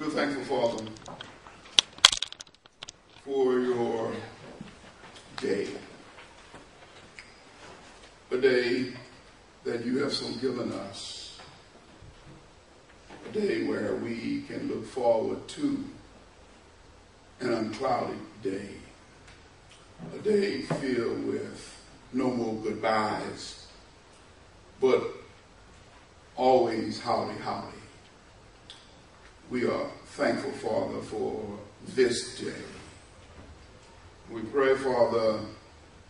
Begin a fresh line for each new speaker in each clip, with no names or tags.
We're thankful, Father, for your day. A day that you have so given us. A day where we can look forward to an unclouded day. A day filled with no more goodbyes, but always howdy howdy. We are thankful, Father, for this day. We pray, Father,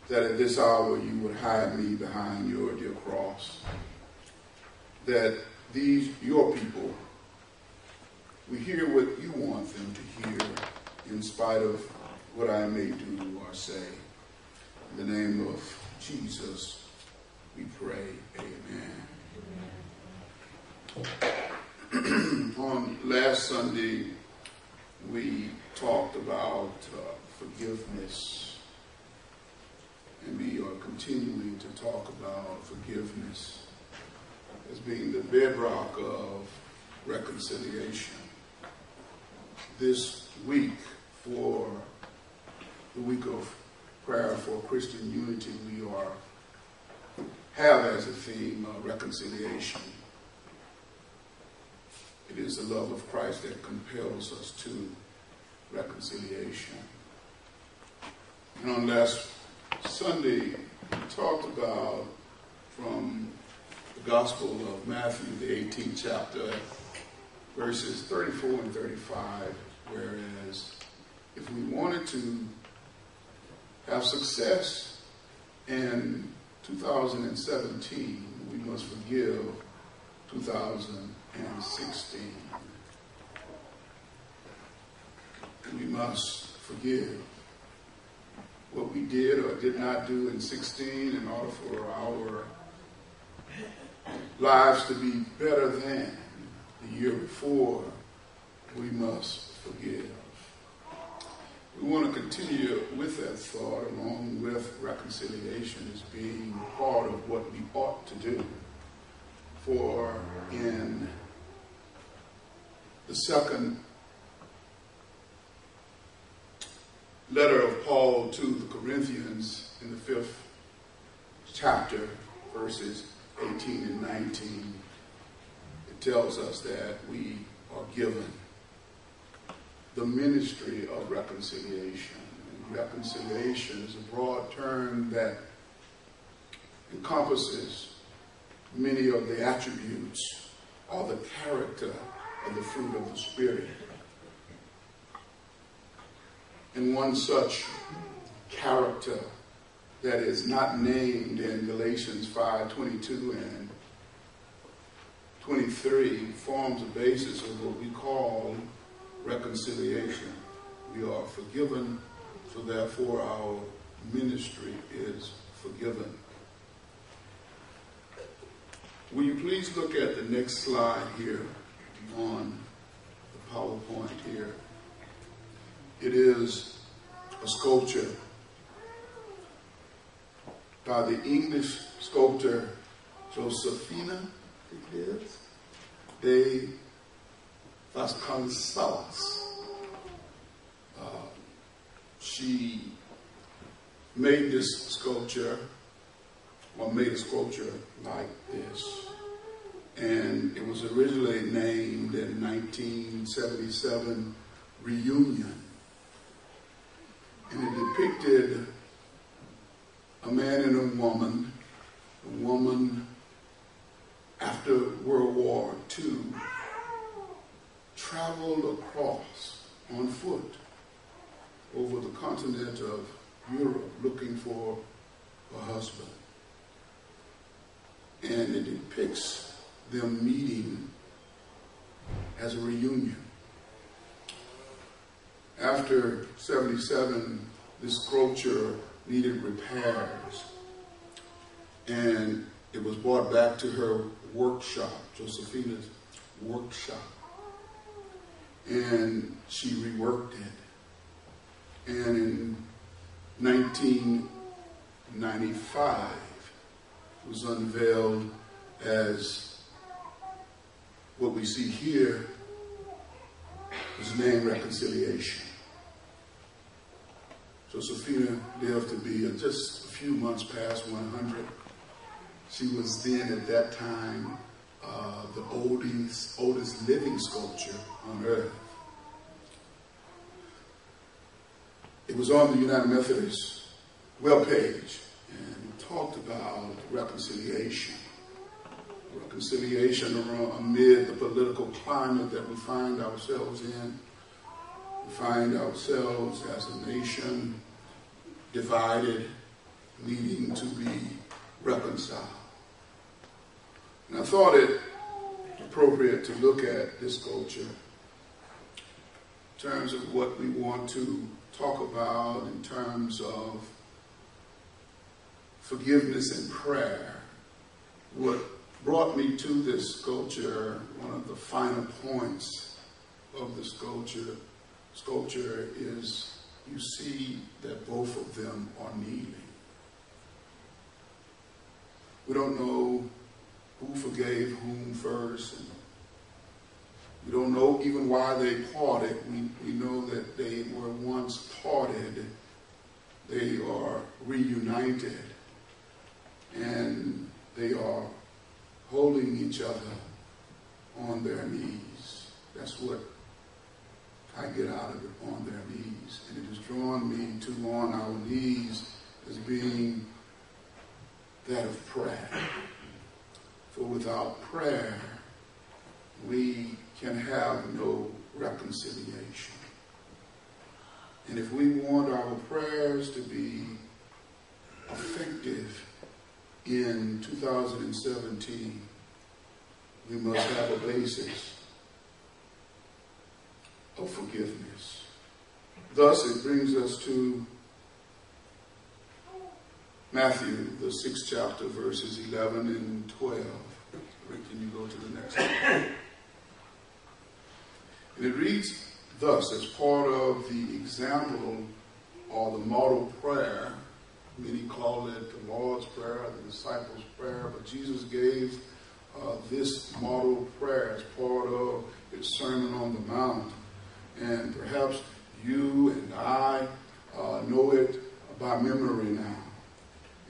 that at this hour you would hide me behind your dear cross. That these, your people, we hear what you want them to hear in spite of what I may do or say. In the name of Jesus, we pray. Amen. On last Sunday, we talked about uh, forgiveness. And we are continuing to talk about forgiveness as being the bedrock of reconciliation. This week, for the week of prayer for Christian unity, we are have as a theme uh, reconciliation. It is the love of Christ that compels us to reconciliation. And on last Sunday, we talked about from the Gospel of Matthew, the 18th chapter, verses 34 and 35, whereas if we wanted to have success in 2017, we must forgive 2016. We must forgive what we did or did not do in 16 in order for our lives to be better than the year before. We must forgive. We want to continue with that thought along with reconciliation as being part of what we ought to do. For in the second letter of Paul to the Corinthians in the fifth chapter, verses 18 and 19, it tells us that we are given the ministry of reconciliation. And reconciliation is a broad term that encompasses many of the attributes or the character of the fruit of the Spirit. And one such character that is not named in Galatians 5 22 and 23 forms a basis of what we call reconciliation. We are forgiven, so therefore our ministry is forgiven. Will you please look at the next slide here on the PowerPoint here? It is a sculpture by the English sculptor Josefina, de Vasconcellos. Uh, she made this sculpture, or made a sculpture like this. And it was originally named in 1977 Reunion. And it depicted a man and a woman, a woman after World War II traveled across on foot over the continent of Europe looking for a husband. And it depicts them meeting as a reunion. After 77, this sculpture needed repairs. And it was brought back to her workshop, Josefina's workshop and she reworked it. And in 1995, it was unveiled as what we see here is was named Reconciliation. So Sophia lived to be just a few months past 100. She was then at that time uh, the oldest, oldest living sculpture on earth. It was on the United Methodist web page and talked about reconciliation. Reconciliation amid the political climate that we find ourselves in. We find ourselves as a nation divided, needing to be reconciled. And I thought it appropriate to look at this culture in terms of what we want to talk about in terms of forgiveness and prayer. What brought me to this sculpture, one of the final points of the sculpture, sculpture is you see that both of them are kneeling. We don't know who forgave whom first. And we don't know even why they parted. We, we know that they were once parted. They are reunited. And they are holding each other on their knees. That's what I get out of it, on their knees. And it has drawn me to on our knees as being that of prayer. For without prayer, we can have no reconciliation. And if we want our prayers to be effective in 2017, we must have a basis of forgiveness. Thus, it brings us to Matthew, the sixth chapter, verses 11 and 12. Rick, can you go to the next one? And it reads thus as part of the example or the model prayer. Many call it the Lord's Prayer, the disciples' prayer, but Jesus gave uh, this model prayer as part of his Sermon on the Mount. And perhaps you and I uh, know it by memory now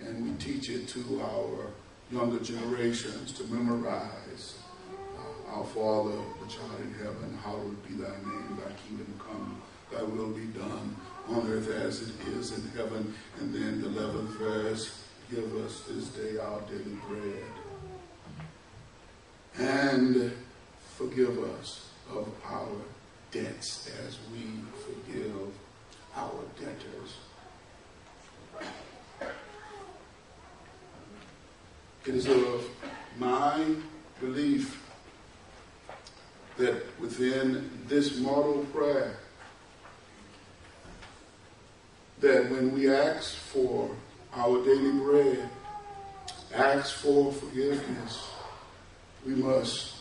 and we teach it to our younger generations to memorize. Uh, our Father, which art in heaven, hallowed be thy name, thy kingdom come, thy will be done on earth as it is in heaven. And then the 11th verse, give us this day our daily bread. And forgive us of our debts as we forgive our debtors. It is of my belief that within this model prayer, that when we ask for our daily bread, ask for forgiveness, we must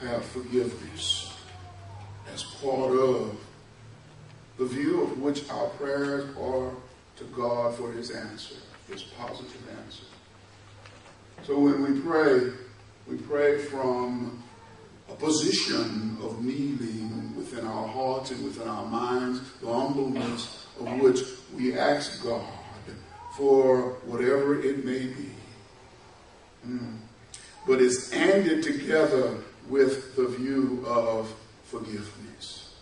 have forgiveness as part of the view of which our prayers are to God for his answer, his positive answer. So when we pray, we pray from a position of kneeling within our hearts and within our minds, the humbleness of which we ask God for whatever it may be. Mm. But it's ended together with the view of forgiveness.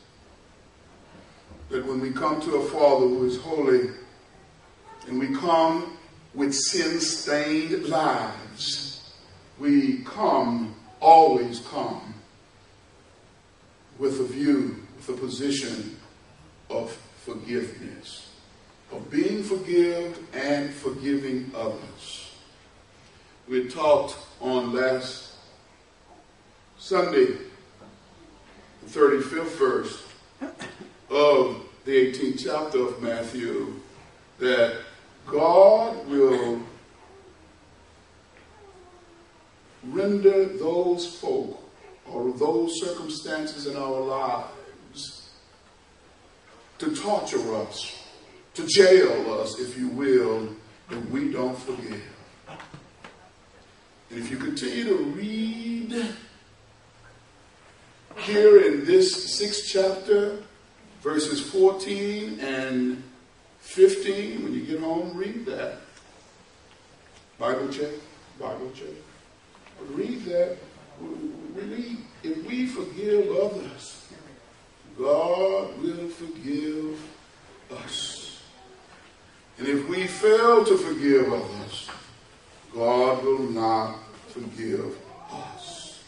That when we come to a Father who is holy, and we come with sin-stained lives, we come, always come, with a view, with a position of forgiveness, of being forgiven and forgiving others. We talked on last Sunday, the 35th verse of the 18th chapter of Matthew, that God will render those folk or those circumstances in our lives to torture us, to jail us, if you will, that we don't forgive. And if you continue to read here in this sixth chapter, verses 14 and 15. When you get home, read that. Bible check, Bible check. Read that. Read, if we forgive others, God will forgive us. And if we fail to forgive others, God will not forgive us.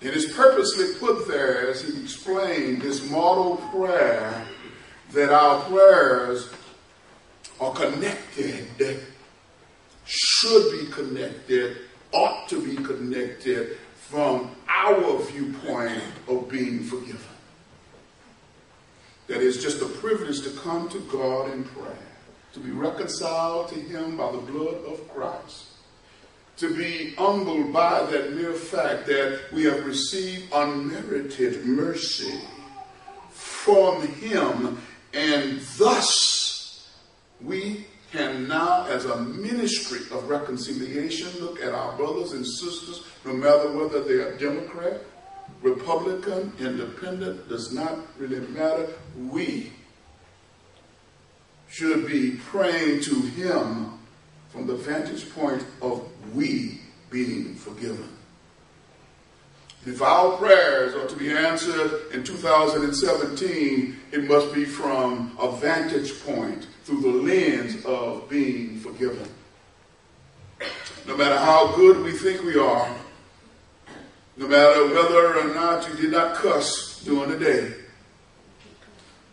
It is purposely put there, as he explained, this model prayer, that our prayers are connected, should be connected, ought to be connected from our viewpoint of being forgiven. That it's just a privilege to come to God in prayer, to be reconciled to Him by the blood of Christ, to be humbled by that mere fact that we have received unmerited mercy from Him, and thus we can now, as a ministry of reconciliation, look at our brothers and sisters, no matter whether they are Democrat, Republican, Independent, does not really matter. We should be praying to Him from the vantage point of we being forgiven. If our prayers are to be answered in 2017, it must be from a vantage point through the lens of being forgiven. No matter how good we think we are, no matter whether or not you did not cuss during the day,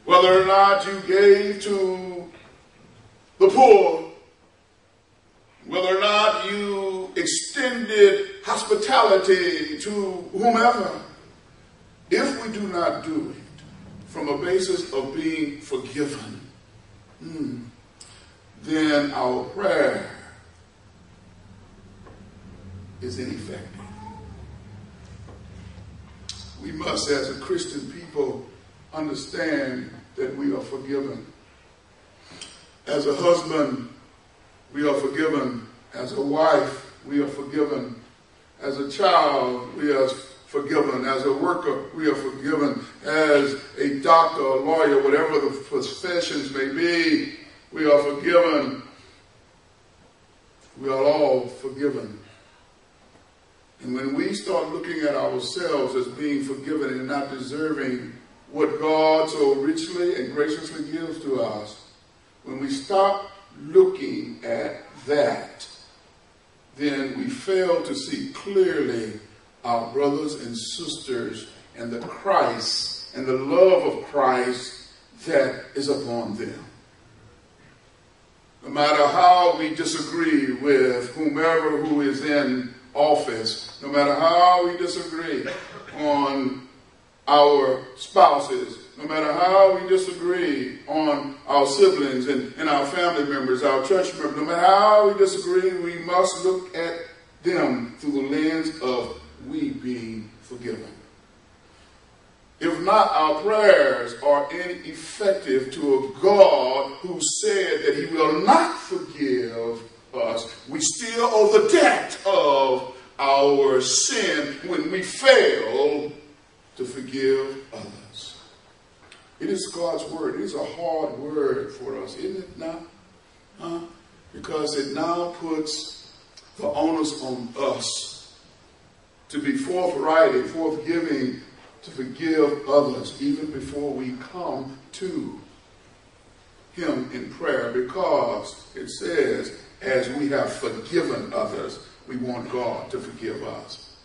whether or not you gave to the poor, whether or not you extended hospitality to whomever, if we do not do it from a basis of being forgiven, hmm, then our prayer is ineffective. We must, as a Christian people, understand that we are forgiven. As a husband, we are forgiven. As a wife, we are forgiven. As a child, we are forgiven. As a worker, we are forgiven. As a doctor, a lawyer, whatever the professions may be, we are forgiven. We are all forgiven. And when we start looking at ourselves as being forgiven and not deserving what God so richly and graciously gives to us, when we stop looking at that, then we fail to see clearly our brothers and sisters and the Christ and the love of Christ that is upon them. No matter how we disagree with whomever who is in office, no matter how we disagree on our spouses, no matter how we disagree on our siblings and, and our family members, our church members, no matter how we disagree, we must look at them through the lens of we being forgiven. If not, our prayers are ineffective to a God who said that he will not forgive us. We still owe the debt of our sin when we fail to forgive others. It is God's word. It is a hard word for us, isn't it not? Huh? Because it now puts the onus on us to be forthright and forthgiving to forgive others even before we come to him in prayer because it says, as we have forgiven others, we want God to forgive us.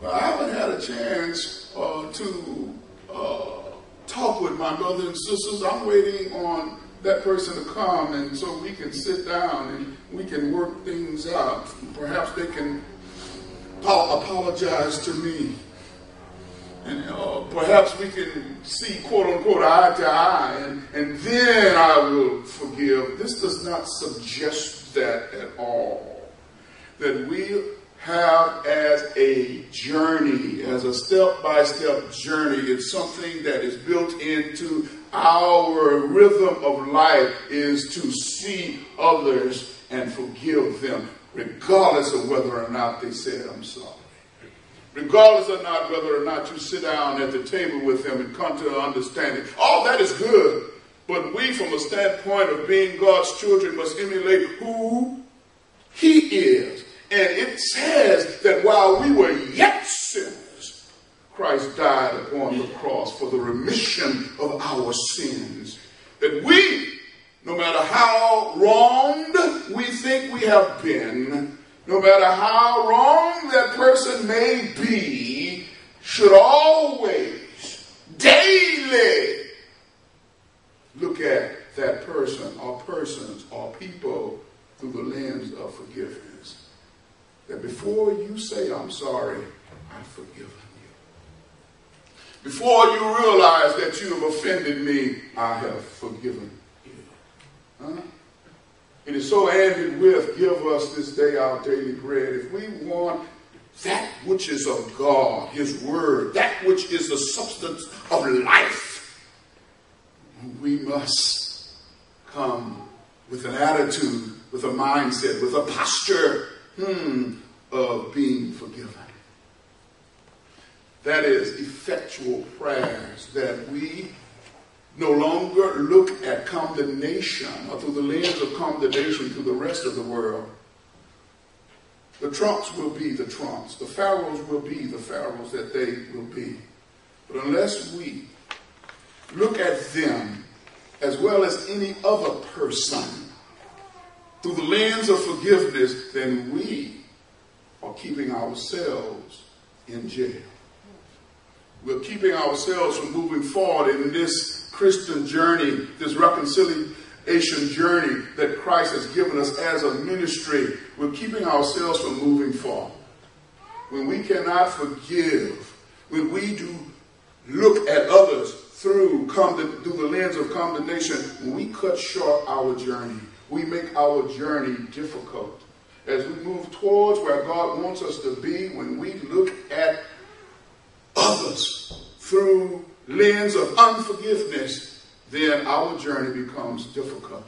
Well, I haven't had a chance uh, to uh, talk with my brothers and sisters. I'm waiting on that person to come and so we can sit down and we can work things out. Perhaps they can apologize to me. And uh, perhaps we can see, quote unquote, eye to eye, and, and then I will forgive. This does not suggest that at all. That we have as a journey, as a step by step journey. It's something that is built into our rhythm of life is to see others and forgive them, regardless of whether or not they said, I'm sorry. Regardless or not whether or not you sit down at the table with him and come to an understanding. All that is good. But we, from a standpoint of being God's children, must emulate who he is. And it says that while we were yet sinners, Christ died upon the cross for the remission of our sins. That we, no matter how wronged we think we have been, no matter how wrong that person may be, should always, daily, look at that person or persons or people through the lens of forgiveness. That before you say, I'm sorry, I've forgiven you. Before you realize that you have offended me, I have forgiven? It is so ended with, give us this day our daily bread. If we want that which is of God, His Word, that which is the substance of life, we must come with an attitude, with a mindset, with a posture hmm, of being forgiven. That is effectual prayers that we no longer look at condemnation or through the lens of condemnation to the rest of the world. The Trumps will be the Trumps. The Pharaohs will be the Pharaohs that they will be. But unless we look at them as well as any other person through the lens of forgiveness, then we are keeping ourselves in jail. We're keeping ourselves from moving forward in this Christian journey, this reconciliation journey that Christ has given us as a ministry, we're keeping ourselves from moving forward. When we cannot forgive, when we do look at others through, come through the lens of condemnation, when we cut short our journey, we make our journey difficult. As we move towards where God wants us to be, when we look at others through lens of unforgiveness, then our journey becomes difficult.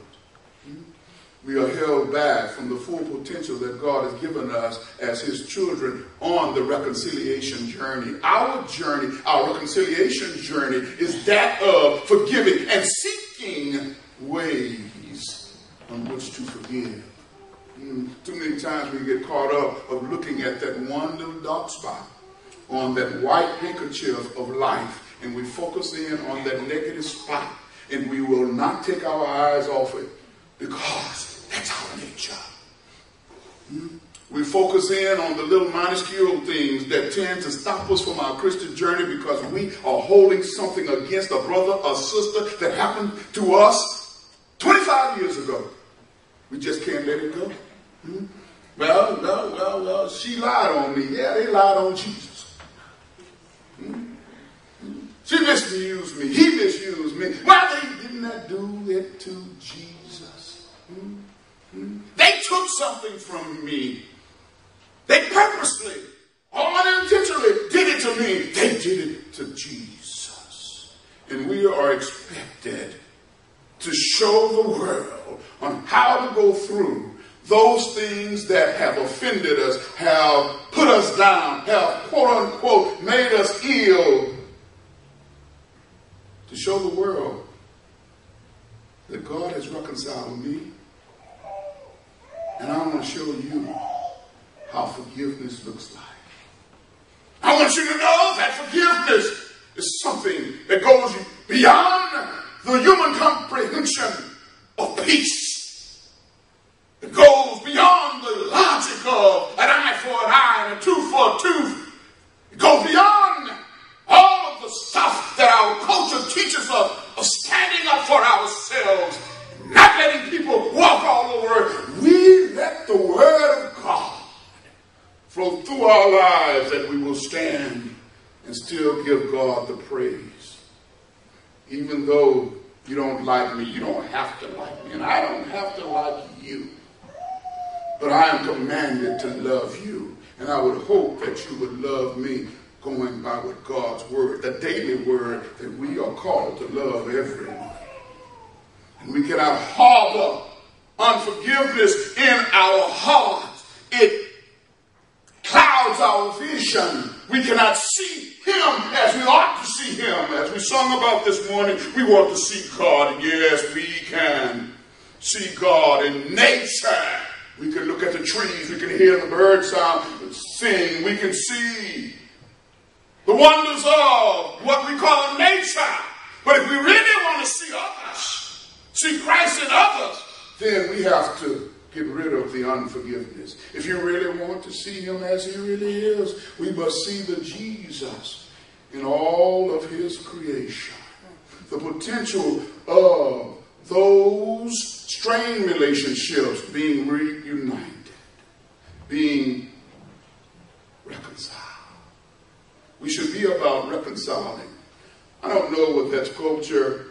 We are held back from the full potential that God has given us as His children on the reconciliation journey. Our journey, our reconciliation journey, is that of forgiving and seeking ways on which to forgive. Mm, too many times we get caught up of looking at that one little dark spot on that white handkerchief of life and we focus in on that negative spot and we will not take our eyes off it because that's our nature. Hmm? We focus in on the little minuscule things that tend to stop us from our Christian journey because we are holding something against a brother or sister that happened to us 25 years ago. We just can't let it go. Hmm? Well, well, well, well, she lied on me. Yeah, they lied on Jesus. She misused me. He misused me. Why they didn't that do it to Jesus? Hmm? Hmm? They took something from me. They purposely, unintentionally did it to me. They did it to Jesus. And we are expected to show the world on how to go through those things that have offended us, have put us down, have quote unquote made us ill, to show the world that God has reconciled me. And I want to show you how forgiveness looks like. I want you to know that forgiveness is something that goes beyond the human comprehension of peace. It goes beyond the logic of an eye for an eye and a tooth for a tooth. It goes beyond all of the stuff that our culture teaches us of standing up for ourselves, not letting people walk all over. We let the word of God flow through our lives that we will stand and still give God the praise. Even though you don't like me, you don't have to like me, and I don't have to like you. But I am commanded to love you, and I would hope that you would love me going by with God's word, the daily word that we are called to love everyone. And we cannot harbor unforgiveness in our hearts. It clouds our vision we cannot see him as we ought to see him. As we sung about this morning, we want to see God. Yes, we can see God in nature. We can look at the trees, we can hear the birds sound, sing, we can see the wonders of what we call nature. But if we really want to see others, see Christ in others, then we have to get rid of the unforgiveness. If you really want to see him as he really is, we must see the Jesus in all of his creation. The potential of those strained relationships being reunited, being reconciled. We should be about reconciling. I don't know what that sculpture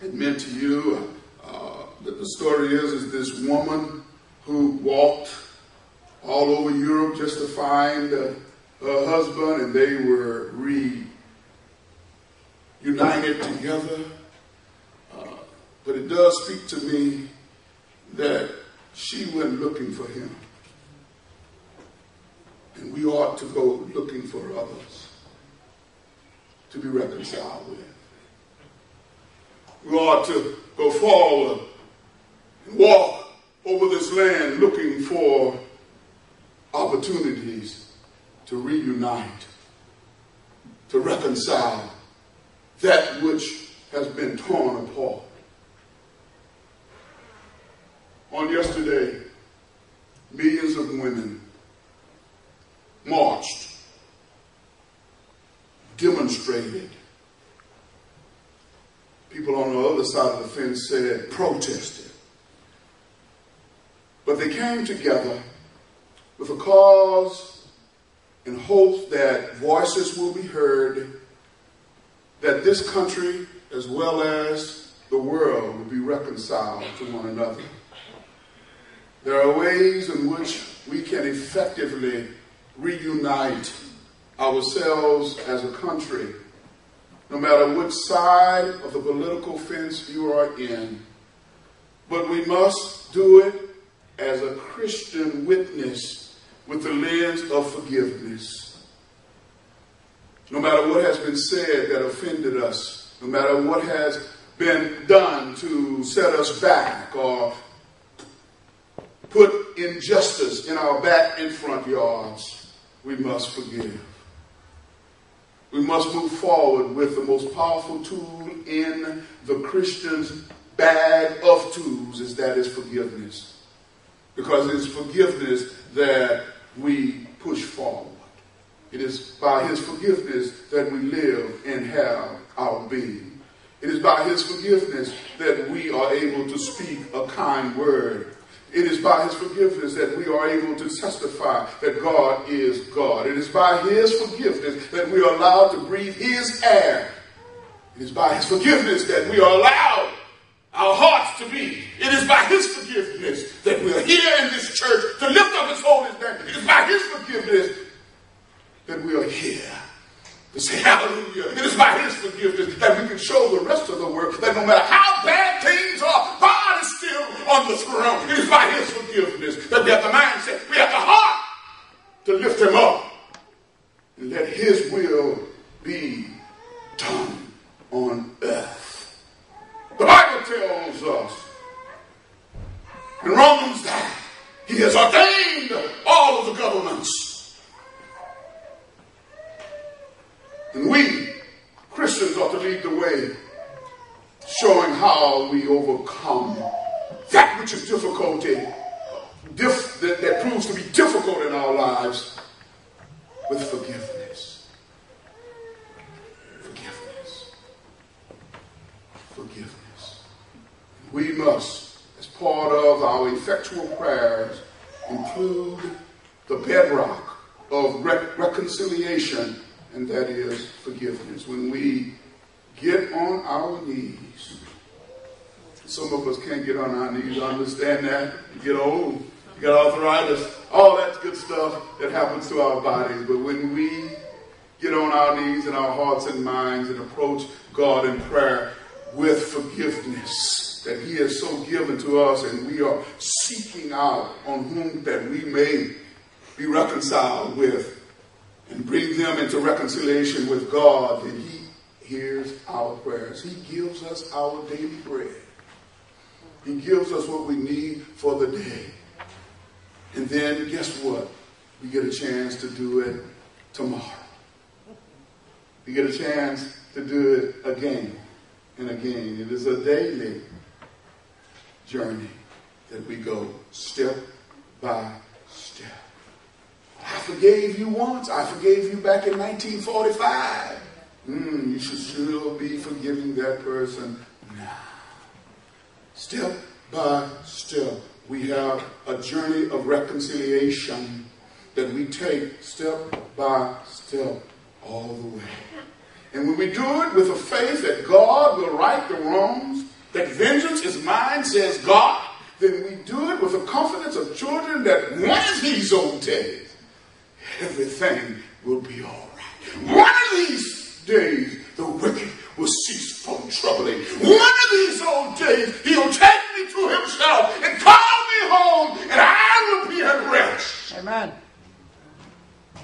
had meant to you. Uh, the, the story is, is this woman who walked all over Europe just to find uh, her husband, and they were reunited together. Uh, but it does speak to me that she went looking for him. And we ought to go looking for others to be reconciled with. We ought to go forward and walk over this land looking for opportunities to reunite, to reconcile that which has been torn apart. On yesterday, millions of women demonstrated. People on the other side of the fence said protested. But they came together with a cause and hope that voices will be heard, that this country, as well as the world, will be reconciled to one another. There are ways in which we can effectively reunite ourselves as a country, no matter which side of the political fence you are in. But we must do it as a Christian witness with the lens of forgiveness. No matter what has been said that offended us, no matter what has been done to set us back or put injustice in our back and front yards, we must forgive. We must move forward with the most powerful tool in the Christian's bag of tools, is that is forgiveness. Because it's forgiveness that we push forward. It is by his forgiveness that we live and have our being. It is by his forgiveness that we are able to speak a kind word it is by his forgiveness that we are able to testify that God is God. It is by his forgiveness that we are allowed to breathe his air. It is by his forgiveness that we are allowed our hearts to beat. It is by his forgiveness that we are here in this church to lift up his holy name. It is by his forgiveness that we are here to say hallelujah. It is by his forgiveness that we can show the rest of the world that no matter how bad things are, God on the throne. It is by his forgiveness that we have the mindset, we have the heart to lift him up and let his will be done on earth. The Bible tells us in Romans that he has ordained all of the governments And we, Christians, ought to lead the way, showing how we overcome that which is difficulty, eh, diff, that, that proves to be difficult in our lives with forgiveness. Forgiveness. Forgiveness. We must, as part of our effectual prayers, include the bedrock of re- reconciliation and that is forgiveness. When we get on our knees, some of us can't get on our knees. I understand that. You get old, you got arthritis, all that good stuff that happens to our bodies. But when we get on our knees and our hearts and minds and approach God in prayer with forgiveness that He has so given to us, and we are seeking out on whom that we may be reconciled with and bring them into reconciliation with God, then He hears our prayers. He gives us our daily bread. He gives us what we need for the day. And then guess what? We get a chance to do it tomorrow. We get a chance to do it again and again. It is a daily journey that we go step by step. I forgave you once. I forgave you back in 1945. Mm, you should still be forgiving that person now. Step by step, we have a journey of reconciliation that we take step by step all the way. And when we do it with a faith that God will right the wrongs, that vengeance is mine, says God, then we do it with the confidence of children that one of these old days, everything will be all right. One of these days the wicked will cease from troubling. One of these old days he'll take me to himself and call me home and I will be at rest.
Amen.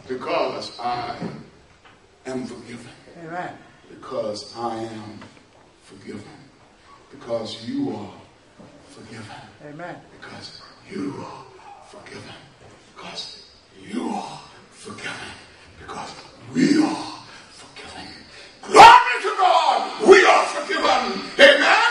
Because I am forgiven.
Amen.
Because I am forgiven. Because you are forgiven.
Amen.
Because you are forgiven. Because you are forgiven. God, we are forgiven. Amen.